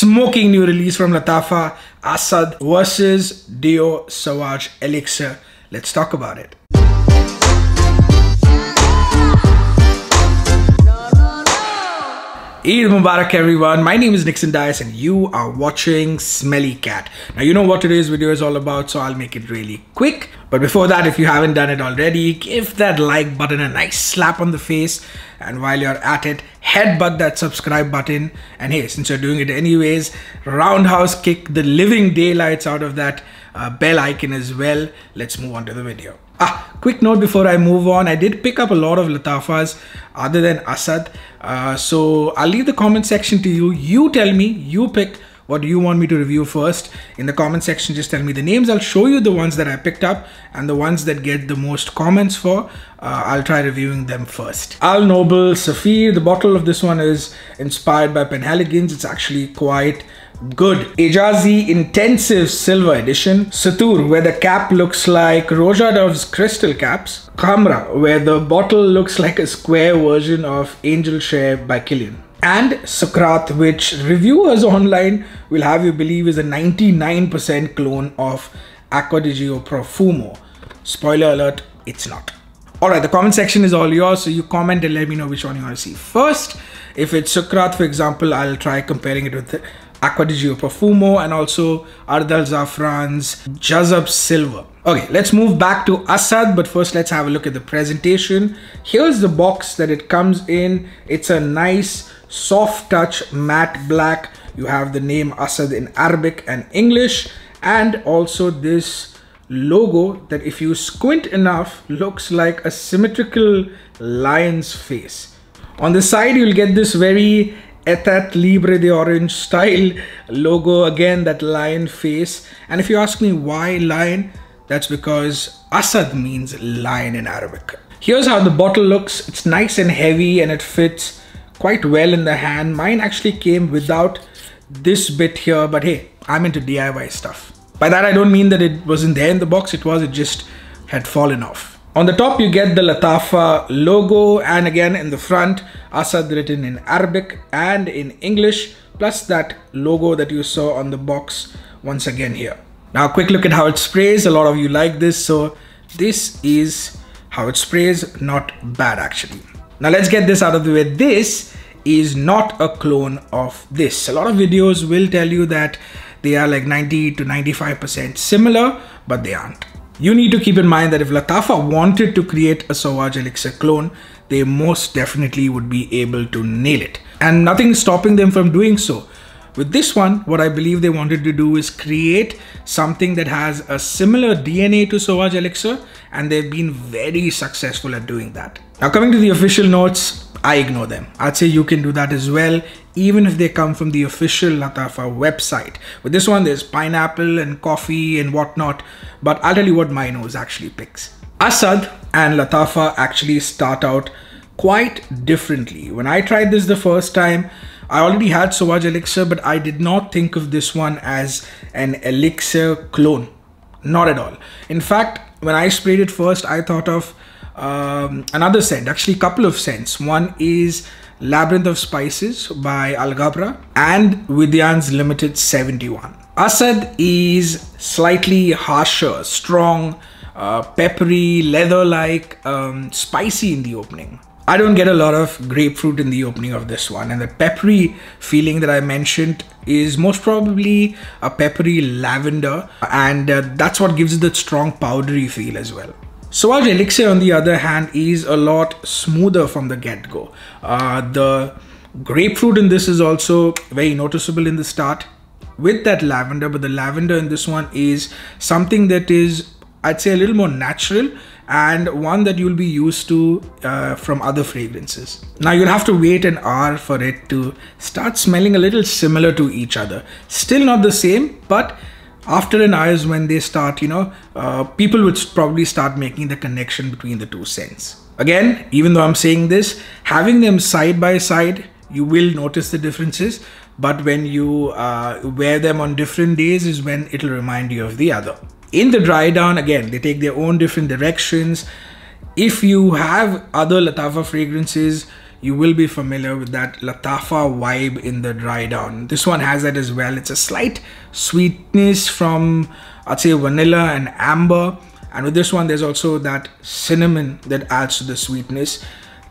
smoking new release from Lattafa Asad versus Dior Sauvage Elixir. Let's talk about it. Eid Mubarak everyone, my name is Nixon Dias and you are watching Smelly Cat. Now you know what today's video is all about so I'll make it really quick. But before that if you haven't done it already, give that like button a nice slap on the face and while you're at it, headbutt that subscribe button and hey since you're doing it anyways, roundhouse kick the living daylights out of that uh, bell icon as well. Let's move on to the video. Ah, quick note before I move on, I did pick up a lot of Lattafas other than Asad. Uh, so I'll leave the comment section to you. You tell me, you pick what do you want me to review first. In the comment section, just tell me the names. I'll show you the ones that I picked up and the ones that get the most comments for. Uh, I'll try reviewing them first. Al Noble Safeer, the bottle of this one is inspired by Penhaligon's. It's actually quite good. Ejazi Intensive Silver Edition. Satur, where the cap looks like Roja Dove's crystal caps. Khamra, where the bottle looks like a square version of Angel Share by Kilian. And Sukrat, which reviewers online will have you believe is a 99% clone of Acqua di Gio Profumo. Spoiler alert, it's not. Alright, the comment section is all yours, so you comment and let me know which one you want to see first. If it's Sukrat, for example, I'll try comparing it with Acqua di Gio Profumo and also Ard Al Zafran's Jazab Silver. Okay, let's move back to Asad, but first let's have a look at the presentation. Here's the box that it comes in. It's a nice soft touch matte black. You have the name Asad in Arabic and English and also this logo that if you squint enough looks like a symmetrical lion's face. On the side you'll get this very Etat Libre de Orange style logo again that lion face and if you ask me why lion that's because Asad means lion in Arabic. Here's how the bottle looks. It's nice and heavy and it fits quite well in the hand. Mine actually came without this bit here, but hey, I'm into DIY stuff. By that I don't mean that it wasn't there in the box, it was, it just had fallen off. On the top you get the Lattafa logo and again in the front, Asad written in Arabic and in English, plus that logo that you saw on the box once again here. Now quick look at how it sprays. A lot of you like this. So this is how it sprays. Not bad actually. Now let's get this out of the way. This is not a clone of this. A lot of videos will tell you that they are like 90 to 95% similar, but they aren't. You need to keep in mind that if Lattafa wanted to create a Sauvage Elixir clone, they most definitely would be able to nail it. And nothing is stopping them from doing so. With this one, what I believe they wanted to do is create something that has a similar DNA to Sauvage Elixir, and they've been very successful at doing that. Now, coming to the official notes, I ignore them. I'd say you can do that as well, even if they come from the official Lattafa website. With this one, there's pineapple and coffee and whatnot, but I'll tell you what my nose actually picks. Asad and Lattafa actually start out quite differently. When I tried this the first time, I already had Sauvage Elixir, but I did not think of this one as an Elixir clone. Not at all. In fact, when I sprayed it first, I thought of um, another scent, actually a couple of scents. One is Labyrinth of Spices by Alghabra and Vidyan's Limited 71. Asad is slightly harsher, strong, uh, peppery, leather-like, um, spicy in the opening. I don't get a lot of grapefruit in the opening of this one and the peppery feeling that I mentioned is most probably a peppery lavender and uh, that's what gives it that strong powdery feel as well. Sauvage Elixir on the other hand is a lot smoother from the get-go. Uh, the grapefruit in this is also very noticeable in the start with that lavender but the lavender in this one is something that is I'd say a little more natural and one that you'll be used to uh, from other fragrances. Now you'll have to wait an hour for it to start smelling a little similar to each other. Still not the same, but after an hour is when they start, you know, uh, people would probably start making the connection between the two scents. Again, even though I'm saying this, having them side by side, you will notice the differences. But when you uh, wear them on different days is when it'll remind you of the other in the dry down again they take their own different directions if you have other Lattafa fragrances you will be familiar with that Lattafa vibe in the dry down. This one has that as well. It's a slight sweetness from, I'd say, vanilla and amber. And with this one, there's also that cinnamon that adds to the sweetness.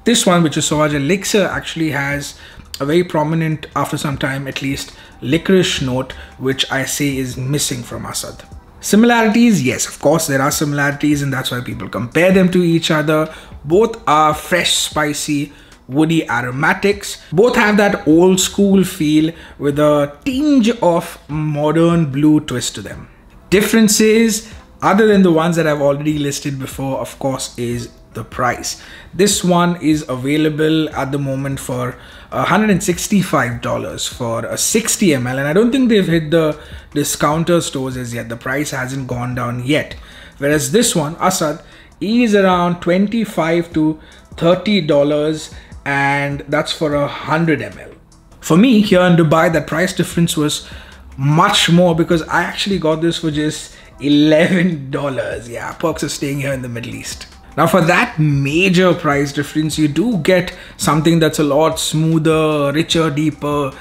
This one, which is Sauvage Elixir, actually has a very prominent, after some time at least, licorice note, which I say is missing from Asad. Similarities, yes, of course, there are similarities, and that's why people compare them to each other. Both are fresh, spicy, woody aromatics. Both have that old school feel with a tinge of modern blue twist to them. Differences, other than the ones that I've already listed before, of course, is the price. This one is available at the moment for uh, $165 for a 60 ml and I don't think they've hit the discounter stores as yet. The price hasn't gone down yet. Whereas this one, Asad, is around 25 to $30 and that's for uh, a 100 ml. For me here in Dubai, that price difference was much more because I actually got this for just $11. Yeah, perks of staying here in the Middle East. Now for that major price difference, you do get something that's a lot smoother, richer, deeper,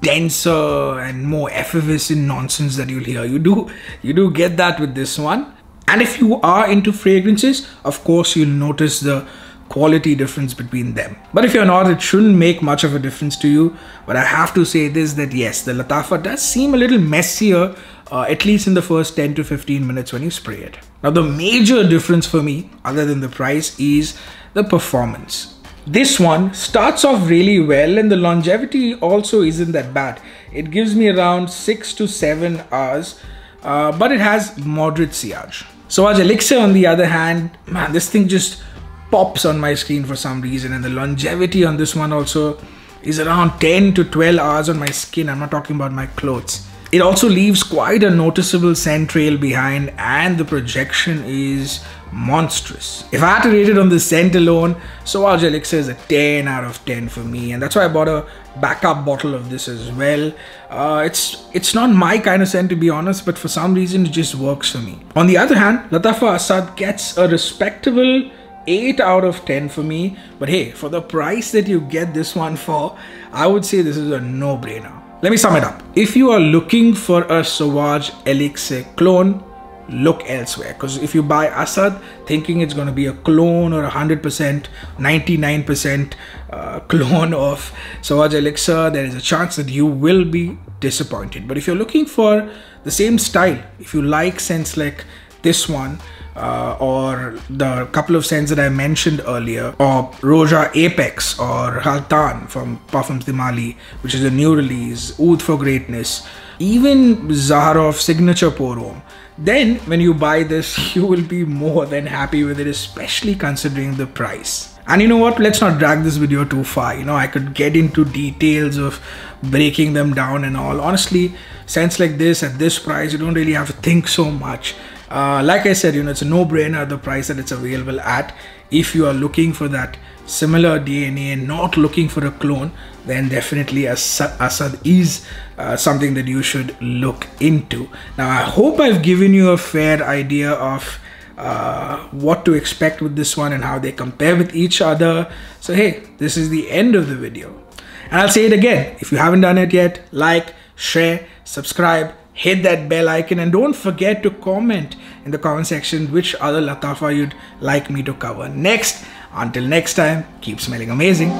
denser and more effervescent nonsense that you'll hear. You do, you do get that with this one. And if you are into fragrances, of course, you'll notice the quality difference between them. But if you're not, it shouldn't make much of a difference to you. But I have to say this, that yes, the Lattafa does seem a little messier uh, at least in the first 10 to 15 minutes when you spray it. Now the major difference for me, other than the price, is the performance. This one starts off really well and the longevity also isn't that bad. It gives me around 6 to 7 hours, uh, but it has moderate sillage. Sauvage Elixir on the other hand, man, this thing just pops on my screen for some reason and the longevity on this one also is around 10 to 12 hours on my skin. I'm not talking about my clothes. It also leaves quite a noticeable scent trail behind and the projection is monstrous. If I had to rate it on the scent alone, Sauvage Elixir is a 10 out of 10 for me and that's why I bought a backup bottle of this as well. Uh, it's it's not my kind of scent to be honest, but for some reason it just works for me. On the other hand, Lattafa Asad gets a respectable 8 out of 10 for me, but hey, for the price that you get this one for, I would say this is a no-brainer. Let me sum it up. If you are looking for a Sauvage Elixir clone, look elsewhere. Because if you buy Asad thinking it's going to be a clone or 100%, 99% uh, clone of Sauvage Elixir, there is a chance that you will be disappointed. But if you're looking for the same style, if you like scents like this one, uh, or the couple of scents that I mentioned earlier, or Roja Apex or Haltane from Parfums de Marly, which is a new release, Oud for Greatness, even Zaharoff Signature Pour Homme. Then, when you buy this, you will be more than happy with it, especially considering the price. And you know what? Let's not drag this video too far. You know, I could get into details of breaking them down and all. Honestly, scents like this at this price, you don't really have to think so much. Uh, like I said, you know, it's a no-brainer the price that it's available at. If you are looking for that similar DNA and not looking for a clone, then definitely Asad is uh, something that you should look into. Now, I hope I've given you a fair idea of uh, what to expect with this one and how they compare with each other. So, hey, this is the end of the video. And I'll say it again, if you haven't done it yet, like, share, subscribe, hit that bell icon and don't forget to comment in the comment section which other Lattafa you'd like me to cover. Next until next time keep smelling amazing